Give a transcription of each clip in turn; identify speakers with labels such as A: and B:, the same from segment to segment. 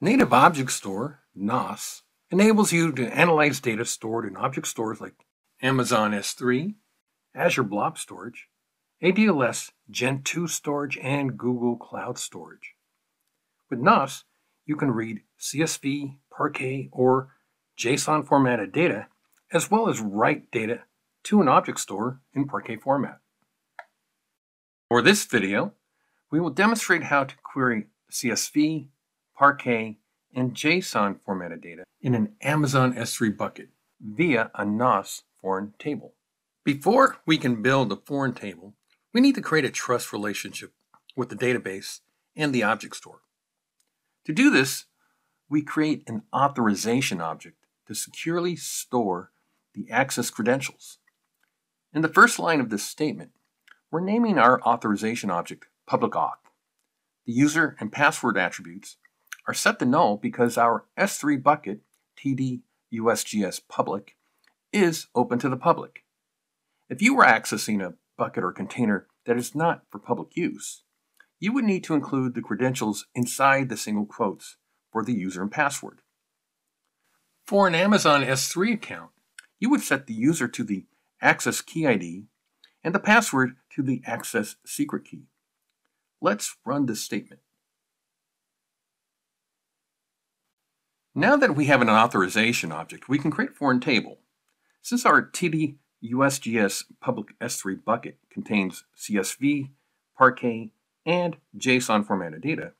A: Native Object Store, NOS, enables you to analyze data stored in object stores like Amazon S3, Azure Blob Storage, ADLS Gen 2 storage, and Google Cloud Storage. With NOS, you can read CSV, Parquet, or JSON formatted data, as well as write data to an object store in Parquet format. For this video, we will demonstrate how to query CSV, Parquet, and JSON formatted data in an Amazon S3 bucket via a NOS foreign table. Before we can build a foreign table, we need to create a trust relationship with the database and the object store. To do this, we create an authorization object to securely store the access credentials. In the first line of this statement, we're naming our authorization object public auth. The user and password attributes are set to null because our S3 bucket, TD USGS public, is open to the public. If you were accessing a bucket or container that is not for public use, you would need to include the credentials inside the single quotes for the user and password. For an Amazon S3 account, you would set the user to the access key ID and the password to the access secret key. Let's run this statement. Now that we have an authorization object, we can create a foreign table. Since our TD USGS public S3 bucket contains CSV, Parquet, and JSON formatted data,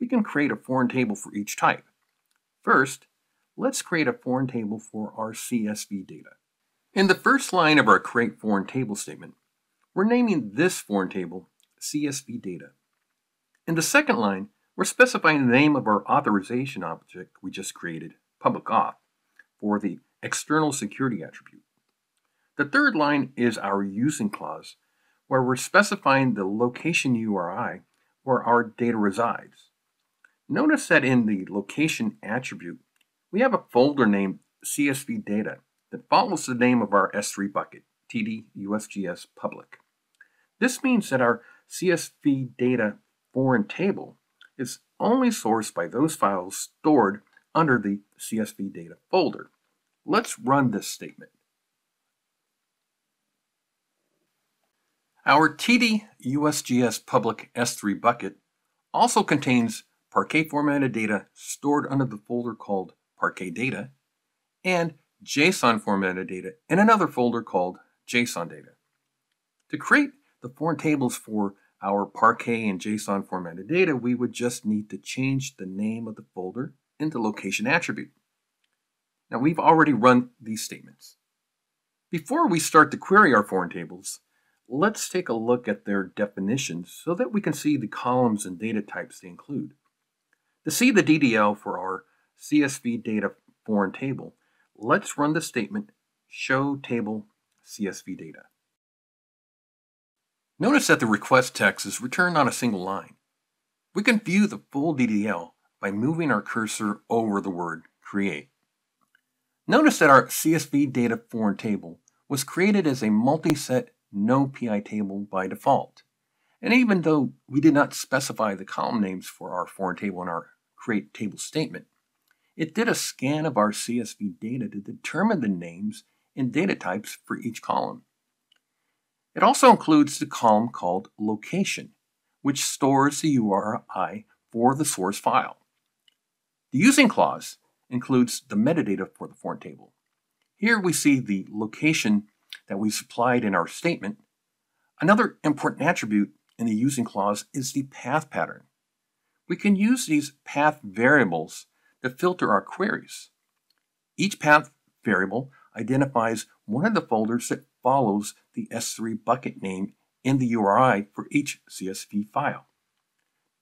A: we can create a foreign table for each type. First, let's create a foreign table for our CSV data. In the first line of our create foreign table statement, we're naming this foreign table CSV data. In the second line, we're specifying the name of our authorization object we just created, public auth, for the external security attribute. The third line is our using clause, where we're specifying the location URI where our data resides. Notice that in the location attribute, we have a folder named CSV data that follows the name of our S3 bucket, TD USGS public. This means that our CSV data foreign table is only sourced by those files stored under the CSV data folder. Let's run this statement. Our TD USGS public S3 bucket also contains Parquet formatted data stored under the folder called Parquet data and JSON formatted data in another folder called JSON data. To create the foreign tables for our Parquet and JSON formatted data, we would just need to change the name of the folder in the location attribute. Now we've already run these statements. Before we start to query our foreign tables, let's take a look at their definitions so that we can see the columns and data types they include. To see the DDL for our CSV data foreign table, let's run the statement show table CSV data. Notice that the request text is returned on a single line. We can view the full DDL by moving our cursor over the word create. Notice that our CSV data foreign table was created as a multi-set no PI table by default. And even though we did not specify the column names for our foreign table in our create table statement, it did a scan of our CSV data to determine the names and data types for each column. It also includes the column called location, which stores the URI for the source file. The using clause includes the metadata for the foreign table. Here we see the location that we supplied in our statement. Another important attribute in the using clause is the path pattern. We can use these path variables to filter our queries. Each path variable identifies one of the folders that follows the S3 bucket name in the URI for each CSV file.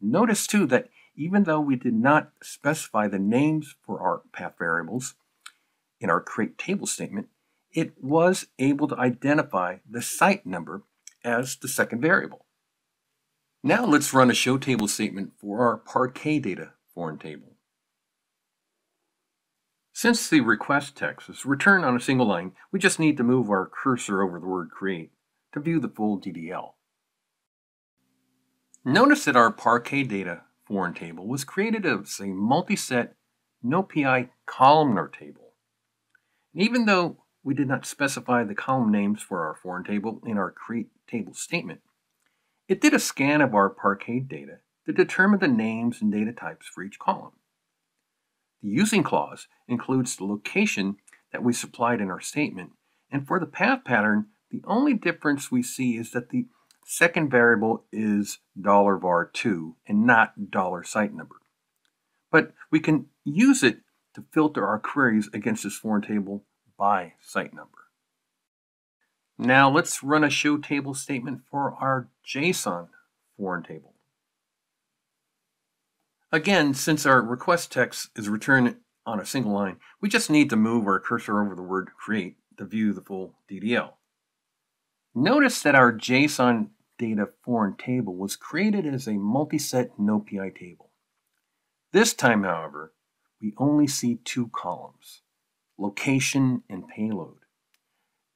A: Notice too that even though we did not specify the names for our path variables in our create table statement, it was able to identify the site number as the second variable. Now let's run a show table statement for our Parquet data foreign table. Since the request text is returned on a single line, we just need to move our cursor over the word create to view the full DDL. Notice that our Parquet data foreign table was created as a multi-set NoPI columnar table. Even though we did not specify the column names for our foreign table in our create table statement, it did a scan of our Parquet data to determine the names and data types for each column. The using clause includes the location that we supplied in our statement, and for the path pattern, the only difference we see is that the second variable is $var2 and not $site number. But we can use it to filter our queries against this foreign table by site number. Now let's run a show table statement for our JSON foreign table. Again, since our request text is returned on a single line, we just need to move our cursor over the word create to view the full DDL. Notice that our JSON data foreign table was created as a multi-set NoPI table. This time, however, we only see two columns, location and payload.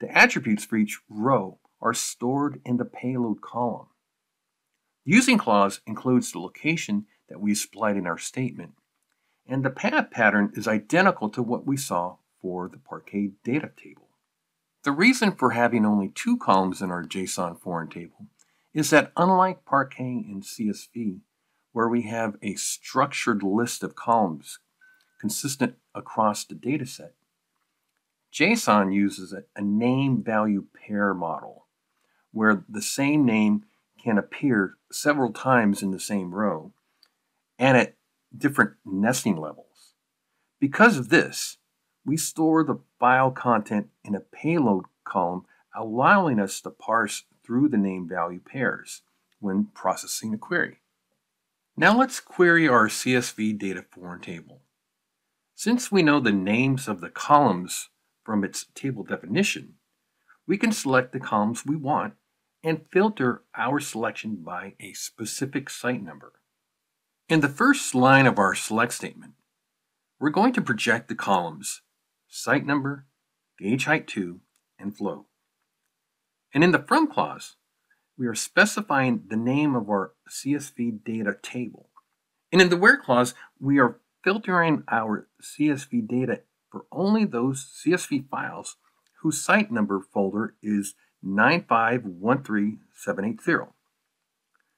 A: The attributes for each row are stored in the payload column. The using clause includes the location that we supplied in our statement, and the path pattern is identical to what we saw for the Parquet data table. The reason for having only two columns in our JSON foreign table is that unlike Parquet and CSV, where we have a structured list of columns consistent across the dataset, JSON uses a, a name value pair model, where the same name can appear several times in the same row and at different nesting levels. Because of this, we store the file content in a payload column, allowing us to parse through the name value pairs when processing a query. Now let's query our CSV data foreign table. Since we know the names of the columns from its table definition, we can select the columns we want and filter our selection by a specific site number. In the first line of our select statement, we're going to project the columns site number, gauge height 2, and flow. And in the from clause, we are specifying the name of our CSV data table. And in the where clause, we are filtering our CSV data for only those CSV files whose site number folder is 9513780.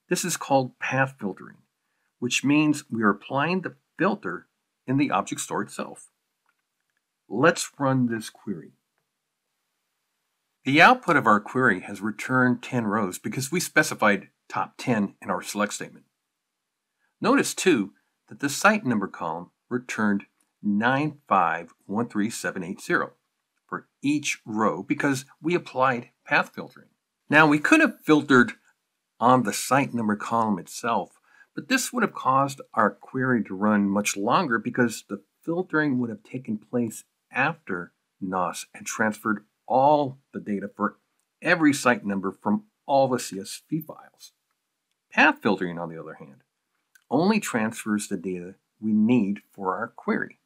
A: This is called path filtering, which means we are applying the filter in the object store itself. Let's run this query. The output of our query has returned 10 rows because we specified top 10 in our select statement. Notice too that the site number column returned 9513780 for each row because we applied path filtering. Now we could have filtered on the site number column itself, but this would have caused our query to run much longer because the filtering would have taken place after NOS had transferred all the data for every site number from all the CSV files. Path filtering, on the other hand, only transfers the data we need for our query.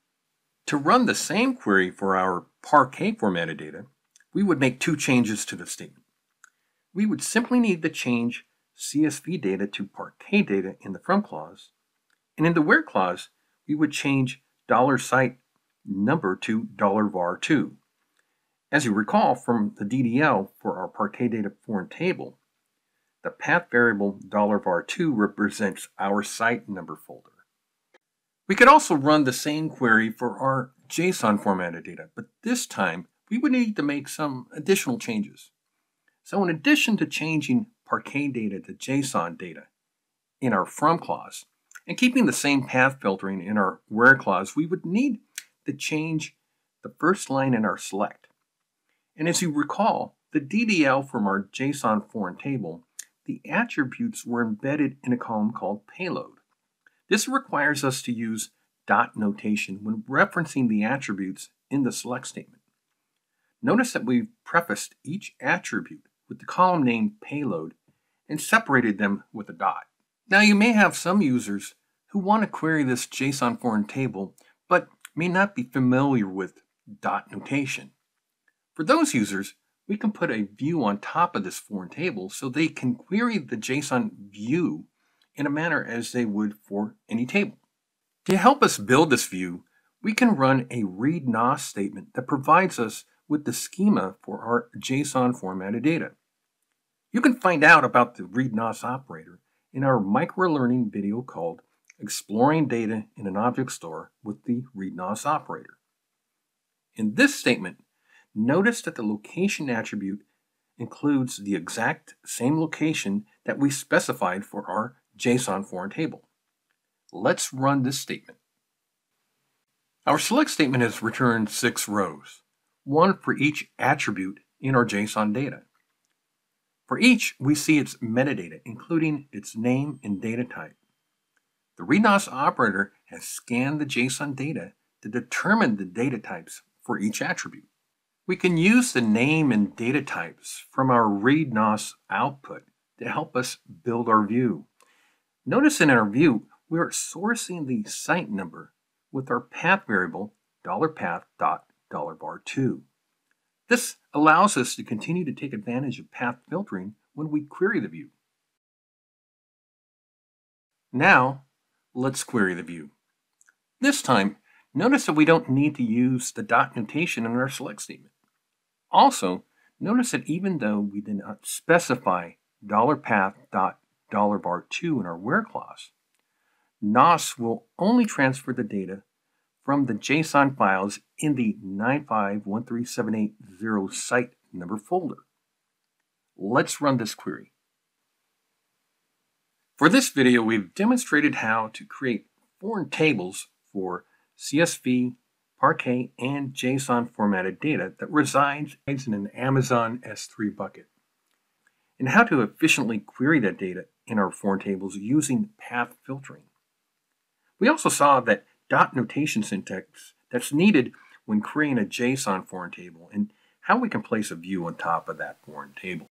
A: To run the same query for our Parquet formatted data, we would make two changes to the statement. We would simply need to change CSV data to Parquet data in the from clause, and in the where clause, we would change dollar $site number to dollar $var2 as you recall from the DDL for our Parquet data foreign table, the path variable dollar $var2 represents our site number folder. We could also run the same query for our JSON formatted data, but this time we would need to make some additional changes. So in addition to changing Parquet data to JSON data in our from clause, and keeping the same path filtering in our where clause, we would need to change the first line in our select. And as you recall, the DDL from our JSON foreign table, the attributes were embedded in a column called payload. This requires us to use dot notation when referencing the attributes in the select statement. Notice that we've prefaced each attribute with the column name payload and separated them with a dot. Now you may have some users who want to query this JSON foreign table but may not be familiar with dot notation. For those users, we can put a view on top of this foreign table so they can query the JSON view in a manner as they would for any table. To help us build this view, we can run a read NOS statement that provides us with the schema for our JSON formatted data. You can find out about the read NOS operator in our microlearning video called Exploring Data in an Object Store with the read NOS operator. In this statement, notice that the location attribute includes the exact same location that we specified for our JSON foreign table. Let's run this statement. Our select statement has returned six rows, one for each attribute in our JSON data. For each, we see its metadata, including its name and data type. The readNOS operator has scanned the JSON data to determine the data types for each attribute. We can use the name and data types from our readNOS output to help us build our view. Notice in our view, we are sourcing the site number with our path variable $path.$var2. This allows us to continue to take advantage of path filtering when we query the view. Now, let's query the view. This time, notice that we don't need to use the dot notation in our select statement. Also, notice that even though we did not specify $path.$var2 in our where clause, NOS will only transfer the data from the JSON files in the 9513780 site number folder. Let's run this query. For this video, we've demonstrated how to create foreign tables for CSV, Parquet, and JSON formatted data that resides in an Amazon S3 bucket, and how to efficiently query that data in our foreign tables using path filtering. We also saw that dot notation syntax that's needed when creating a JSON foreign table and how we can place a view on top of that foreign table.